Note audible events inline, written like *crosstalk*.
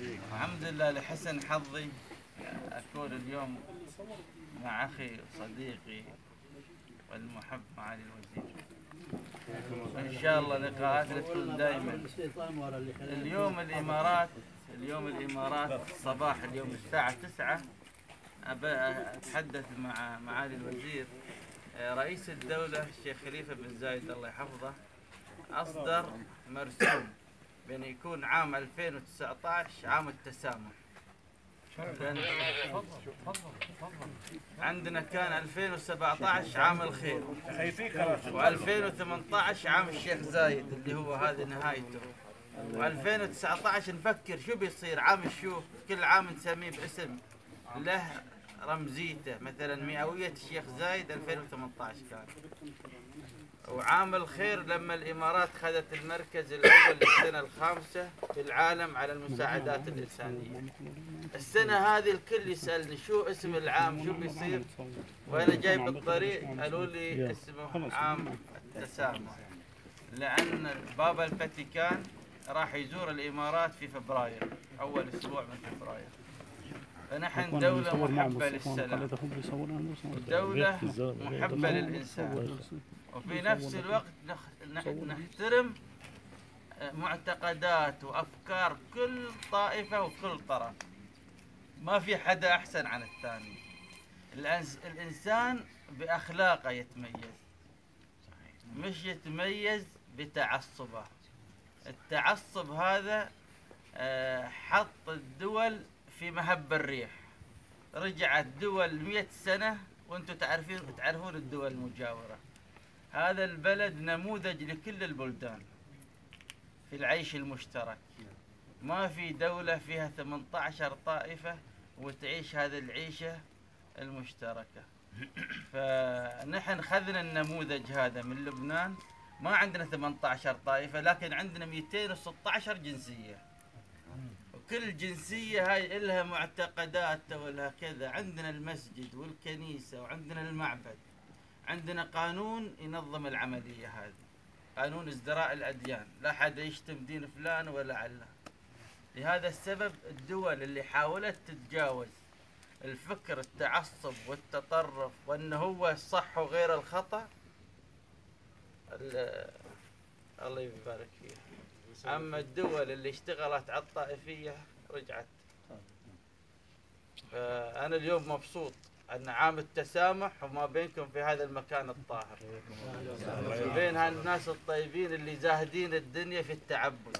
الحمد لله لحسن حظي. أكون اليوم مع أخي وصديقي والمحب معالي الوزير. وإن شاء الله لقاءاتنا تكون دائما. اليوم الإمارات اليوم الإمارات صباح اليوم الساعة تسعة أبى أتحدث مع معالي الوزير. رئيس الدولة الشيخ خليفة بن زايد الله يحفظه أصدر مرسوم. بأن يكون عام 2019 عام التسامح. عندنا كان 2017 عام الخير. و2018 عام الشيخ زايد اللي هو هذه نهايته. و2019 نفكر شو بيصير؟ عام الشوف كل عام نسميه باسم له رمزيته. مثلا مئوية الشيخ زايد 2018 كان. وعام الخير لما الإمارات خذت المركز الأول للسنة الخامسة في العالم على المساعدات الإنسانية. السنة هذه الكل يسألني شو اسم العام شو بيصير؟ وأنا جاي بالطريق قالوا لي اسمه عام التسامح. لأن بابا الفاتيكان راح يزور الإمارات في فبراير أول أسبوع من فبراير. فنحن دولة محبة للسلام. دولة محبة للإنسان. وفي نفس الوقت نحترم معتقدات وأفكار كل طائفة وكل طرف. ما في حدا أحسن عن الثاني. الإنسان بأخلاقه يتميز. مش يتميز بتعصبه. التعصب هذا آه، حط الدول في مهب الريح. رجعت دول مئة سنة وأنتم تعرفين تعرفون الدول المجاورة. هذا البلد نموذج لكل البلدان في العيش المشترك. ما في دولة فيها 18 طائفة وتعيش هذه العيشة المشتركة. *coughs* فنحن خذنا النموذج هذا من لبنان. ما عندنا 18 طائفة لكن عندنا 216 جنسية. وكل جنسية هاي إلها معتقدات ولها كذا عندنا المسجد والكنيسة وعندنا المعبد. عندنا قانون ينظم العملية هذه. قانون ازدراء الأديان. لا حد يشتم دين فلان ولا علان. لهذا السبب الدول اللي حاولت تتجاوز الفكر التعصب والتطرف وأنه هو الصح وغير الخطأ الله يبارك فيها أما الدول اللي اشتغلت على الطائفية رجعت. فأنا اليوم مبسوط أن عام التسامح وما بينكم في هذا المكان الطاهر. بين هالناس الطيبين اللي زاهدين الدنيا في التعبد.